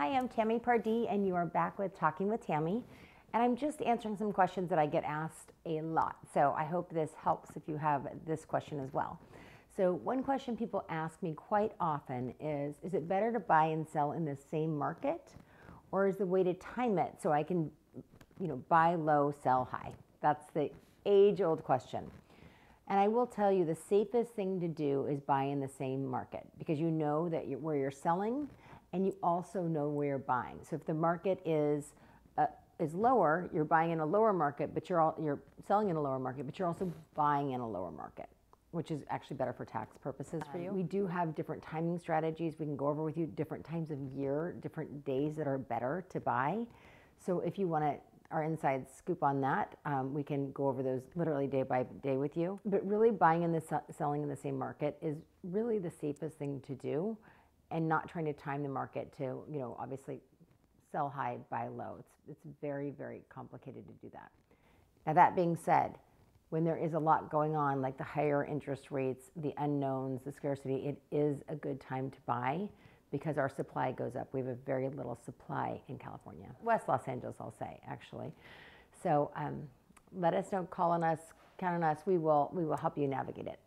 Hi, I'm Tami Pardee, and you are back with Talking with Tami. And I'm just answering some questions that I get asked a lot. So I hope this helps if you have this question as well. So, one question people ask me quite often is Is it better to buy and sell in the same market? Or is the way to time it so I can, you know, buy low, sell high? That's the age old question. And I will tell you the safest thing to do is buy in the same market because you know that you're, where you're selling and you also know where you're buying. So if the market is uh, is lower, you're buying in a lower market, but you're all, you're selling in a lower market, but you're also buying in a lower market, which is actually better for tax purposes for you. We do have different timing strategies. We can go over with you different times of year, different days that are better to buy. So if you want to our inside scoop on that. Um, we can go over those literally day by day with you. But really, buying and the selling in the same market is really the safest thing to do, and not trying to time the market to you know obviously sell high, buy low. It's it's very very complicated to do that. Now that being said, when there is a lot going on, like the higher interest rates, the unknowns, the scarcity, it is a good time to buy because our supply goes up. We have a very little supply in California, West Los Angeles, I'll say, actually. So um, let us know, call on us, count on us. We will, we will help you navigate it.